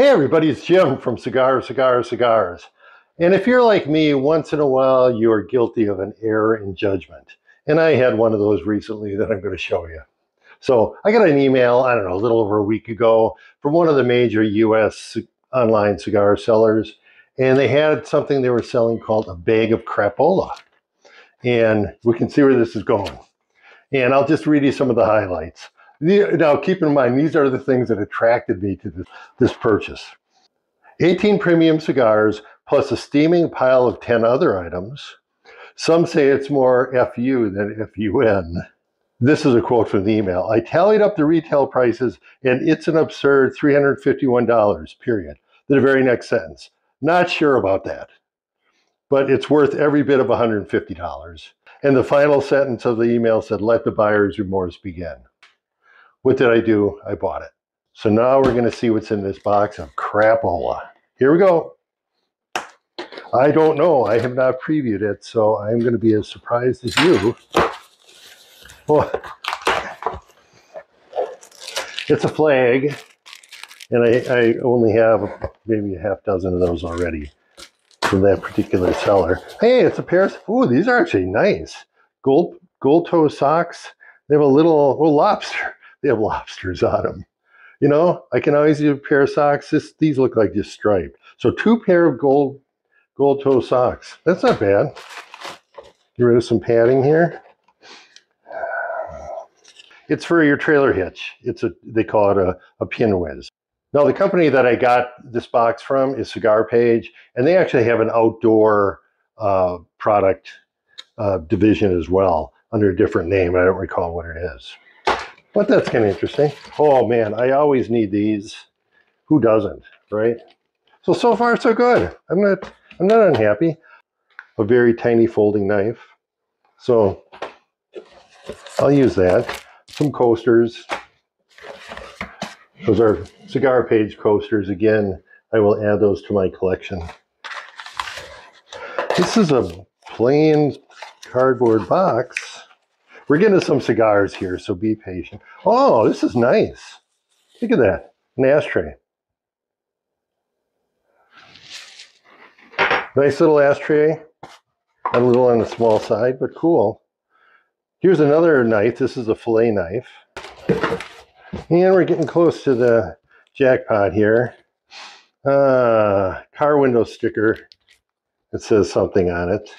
Hey everybody, it's Jim from Cigars, Cigars, Cigars. And if you're like me, once in a while you are guilty of an error in judgment. And I had one of those recently that I'm going to show you. So I got an email, I don't know, a little over a week ago from one of the major US online cigar sellers. And they had something they were selling called a bag of crapola. And we can see where this is going. And I'll just read you some of the highlights. Now, keep in mind, these are the things that attracted me to this, this purchase. 18 premium cigars plus a steaming pile of 10 other items. Some say it's more FU than FUN. This is a quote from the email. I tallied up the retail prices and it's an absurd $351, period. The very next sentence. Not sure about that, but it's worth every bit of $150. And the final sentence of the email said, let the buyer's remorse begin. What did I do? I bought it. So now we're going to see what's in this box of crapola. Here we go. I don't know. I have not previewed it, so I'm going to be as surprised as you. Oh, it's a flag, and I, I only have maybe a half dozen of those already from that particular seller. Hey, it's a pair of, ooh, these are actually nice. Gold, gold toe socks. They have a little, little lobster they have lobsters on them. You know, I can always use a pair of socks. This, these look like just striped. So two pair of gold gold toe socks. That's not bad. Get rid of some padding here. It's for your trailer hitch. It's a they call it a, a pin whiz. Now the company that I got this box from is Cigar Page, and they actually have an outdoor uh, product uh, division as well under a different name. I don't recall what it is. But that's kind of interesting. Oh man, I always need these. Who doesn't, right? So, so far so good. I'm not, I'm not unhappy. A very tiny folding knife. So I'll use that. Some coasters. Those are cigar page coasters. Again, I will add those to my collection. This is a plain cardboard box we're getting some cigars here, so be patient. Oh, this is nice. Look at that, an ashtray. Nice little ashtray. A little on the small side, but cool. Here's another knife. This is a fillet knife. And we're getting close to the jackpot here. Uh, car window sticker. It says something on it.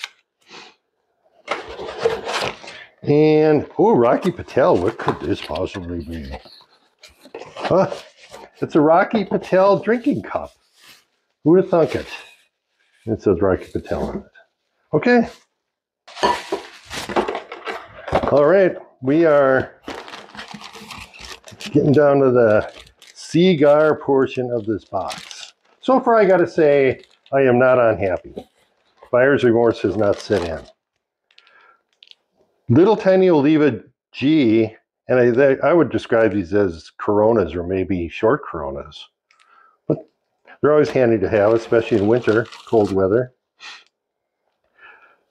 And, oh, Rocky Patel, what could this possibly be? Huh? It's a Rocky Patel drinking cup. Who would have thunk it? It says Rocky Patel on it. Okay. All right, we are getting down to the cigar portion of this box. So far, I got to say, I am not unhappy. Buyer's remorse has not set in little tiny Oliva G, and I, I would describe these as Coronas or maybe short Coronas. But they're always handy to have, especially in winter, cold weather.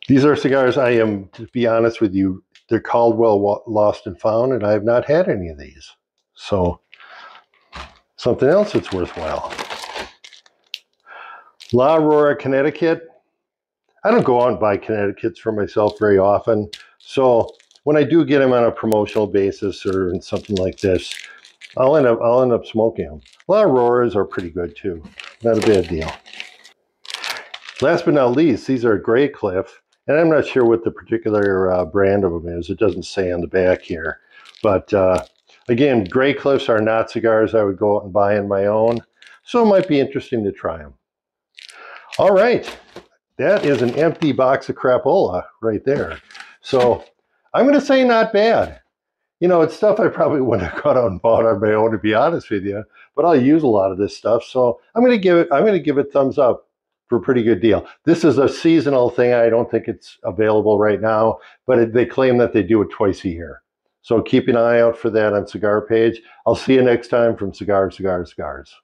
These are cigars I am, to be honest with you, they're Caldwell Lost and Found, and I have not had any of these. So, something else that's worthwhile. La Aurora, Connecticut. I don't go out and buy Connecticut's for myself very often. So when I do get them on a promotional basis or something like this, I'll end up I'll end up smoking them. La Auroras are pretty good too. Not a bad deal. Last but not least, these are Graycliff, and I'm not sure what the particular uh, brand of them is. It doesn't say on the back here, but uh, again, Graycliffs are not cigars I would go out and buy on my own, so it might be interesting to try them. All right, that is an empty box of crapola right there. So I'm going to say not bad. You know, it's stuff I probably wouldn't have gone out and bought on my own, to be honest with you. But I'll use a lot of this stuff, so I'm going to give it. I'm going to give it thumbs up for a pretty good deal. This is a seasonal thing. I don't think it's available right now, but it, they claim that they do it twice a year. So keep an eye out for that on Cigar Page. I'll see you next time from Cigar, Cigar, Cigars.